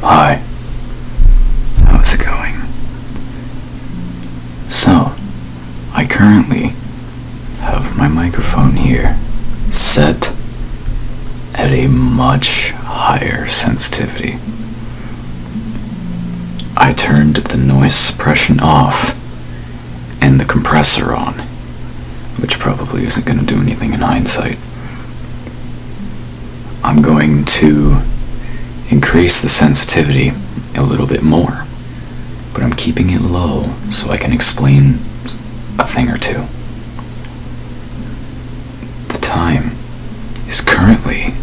Hi. How's it going? So, I currently have my microphone here set at a much higher sensitivity. I turned the noise suppression off and the compressor on, which probably isn't going to do anything in hindsight. I'm going to increase the sensitivity a little bit more, but I'm keeping it low so I can explain a thing or two. The time is currently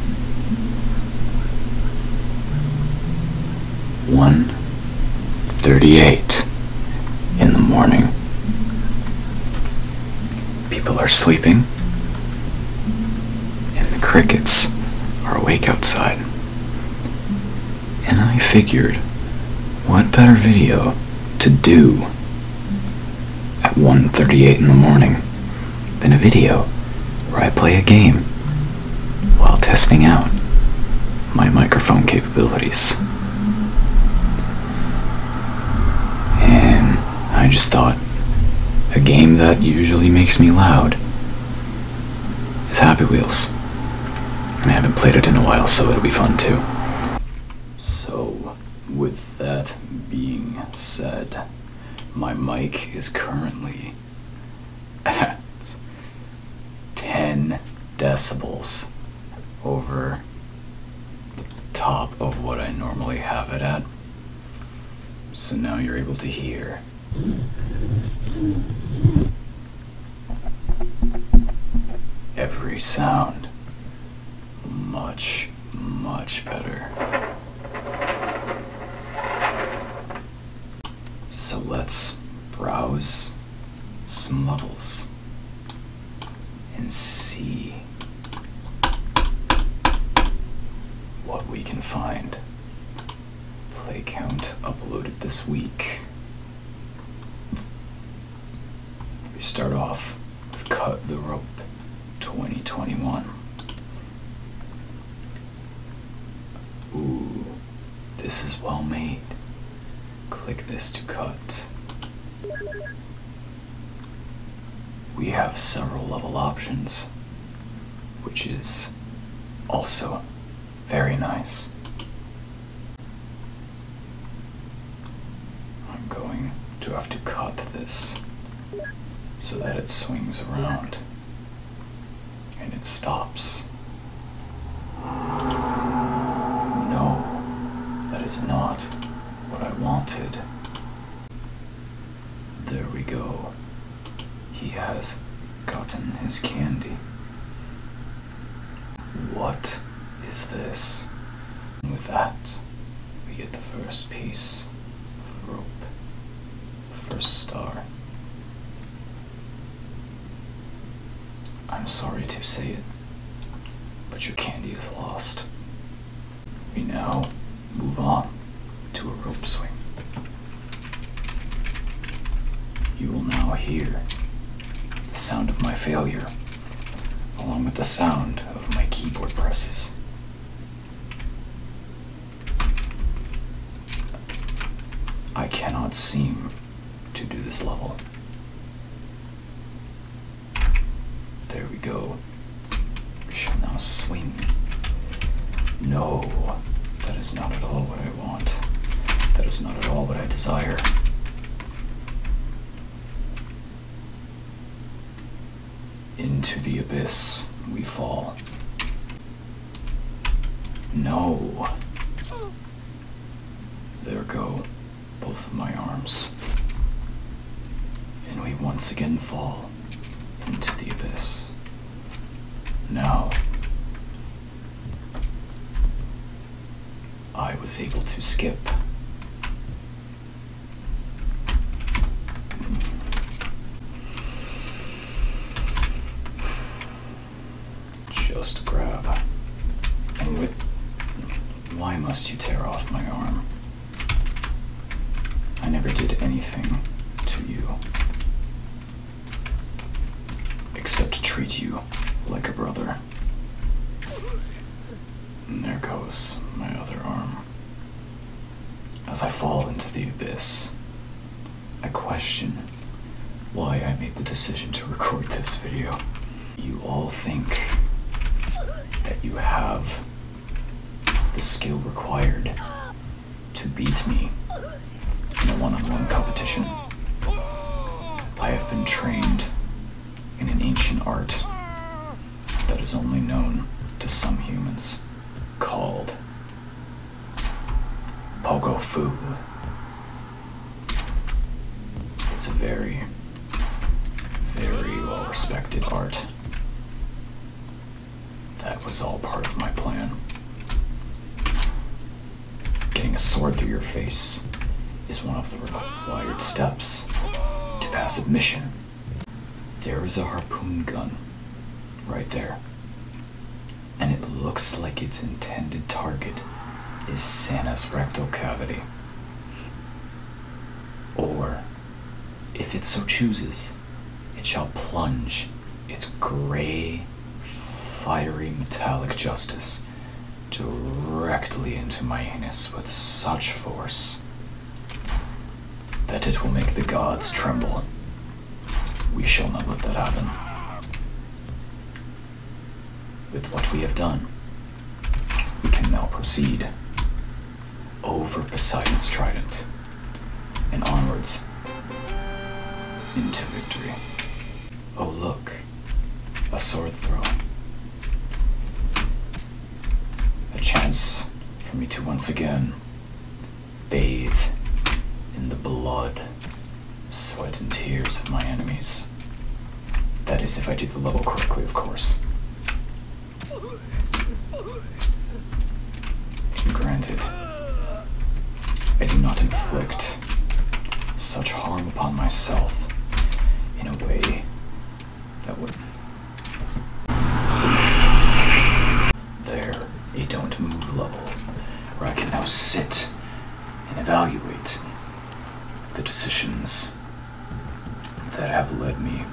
1:38 in the morning. People are sleeping and the crickets are awake outside. And I figured, what better video to do at 1:38 in the morning than a video where I play a game while testing out my microphone capabilities. And I just thought a game that usually makes me loud is Happy Wheels. And I haven't played it in a while, so it'll be fun too. So, with that being said, my mic is currently at 10 decibels over the top of what I normally have it at. So now you're able to hear. Every sound much, much better. So let's browse some levels and see what we can find. Play count uploaded this week. We start off with Cut the Rope 2021. Ooh, this is well made. Click this to cut. We have several level options, which is also very nice. I'm going to have to cut this so that it swings around and it stops. No, that is not what I wanted. There we go. He has gotten his candy. What is this? And with that, we get the first piece of the rope, the first star. I'm sorry to say it, but your candy is lost. We now move on to a rope swing. You will now hear sound of my failure, along with the sound of my keyboard presses. I cannot seem to do this level. There we go. We shall now swing. No, that is not at all what I want. That is not at all what I desire. Into the abyss we fall. No. There go both of my arms. And we once again fall into the abyss. Now, I was able to skip. Just grab. And with. Why must you tear off my arm? I never did anything to you. Except treat you like a brother. And there goes my other arm. as I fall into the abyss, I question why I made the decision to record this video. You all think that you have the skill required to beat me in a one on one competition. I have been trained in an ancient art that is only known to some humans called Pogo Fu. It's a very, very well respected art. Was all part of my plan. Getting a sword through your face is one of the required steps to pass admission. There is a harpoon gun right there. And it looks like its intended target is Santa's rectal cavity. Or, if it so chooses, it shall plunge its gray, fiery metallic justice directly into my anus with such force that it will make the gods tremble. We shall not let that happen. With what we have done, we can now proceed over Poseidon's trident and onwards into victory. Oh, look, a sword throw. A chance for me to once again bathe in the blood, sweat, and tears of my enemies. That is, if I do the level correctly, of course. Granted, I do not inflict such harm upon myself in a way that would. There, a don't move level, where I can now sit and evaluate the decisions that have led me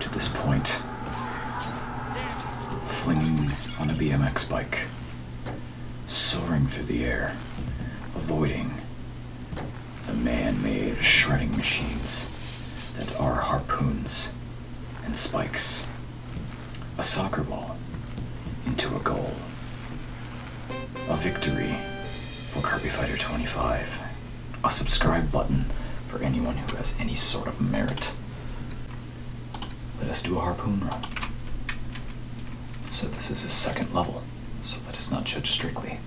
to this point. Flinging on a BMX bike, soaring through the air, avoiding the man made shredding machines that are harpoons and spikes. A soccer ball into a goal. A victory for Kirby Fighter 25. A subscribe button for anyone who has any sort of merit. Let us do a harpoon run. So this is his second level, so let us not judge strictly.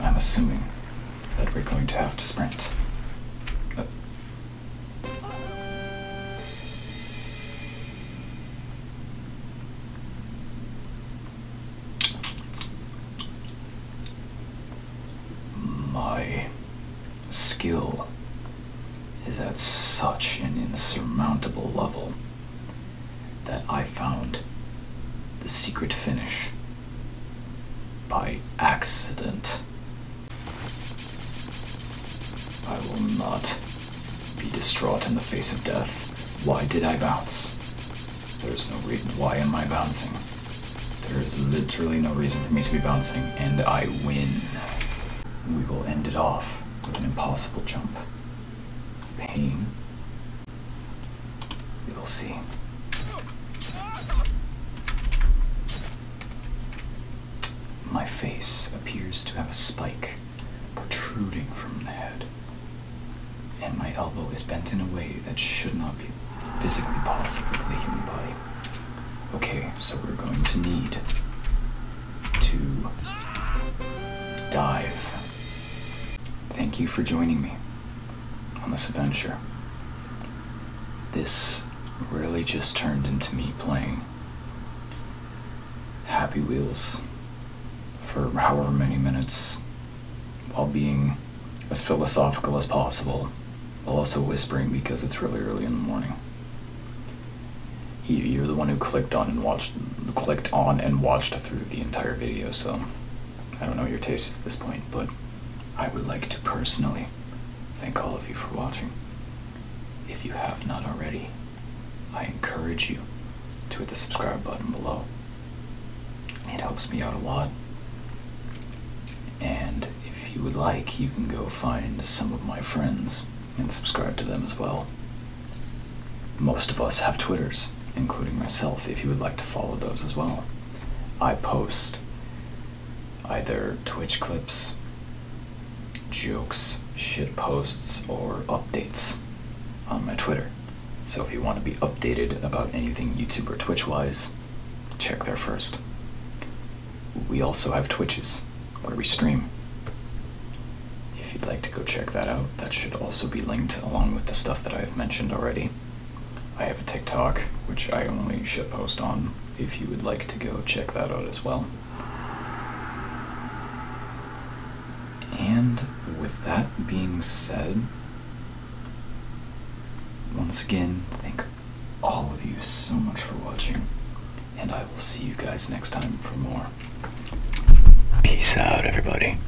I'm assuming that we're going to have to sprint. Skill is at such an insurmountable level that I found the secret finish by accident. I will not be distraught in the face of death. Why did I bounce? There's no reason. Why am I bouncing? There is literally no reason for me to be bouncing, and I win. We will end it off with an impossible jump. Pain. We will see. My face appears to have a spike protruding from the head, and my elbow is bent in a way that should not be physically possible to the human body. Okay, so we're going to need to dive. Thank you for joining me on this adventure. This really just turned into me playing Happy Wheels for however many minutes while being as philosophical as possible, while also whispering because it's really early in the morning. You- You're the one who clicked on and watched, clicked on and watched through the entire video, so I don't know your taste at this point, but I would like to personally thank all of you for watching. If you have not already, I encourage you to hit the subscribe button below. It helps me out a lot. And if you would like, you can go find some of my friends and subscribe to them as well. Most of us have Twitters, including myself, if you would like to follow those as well. I post either Twitch clips, jokes, shit posts, or updates on my Twitter. So if you want to be updated about anything YouTube or Twitch wise, check there first. We also have Twitches where we stream. If you'd like to go check that out, that should also be linked along with the stuff that I have mentioned already. I have a TikTok, which I only shitpost on, if you would like to go check that out as well. And with that being said, once again, thank all of you so much for watching, and I will see you guys next time for more. Peace out, everybody.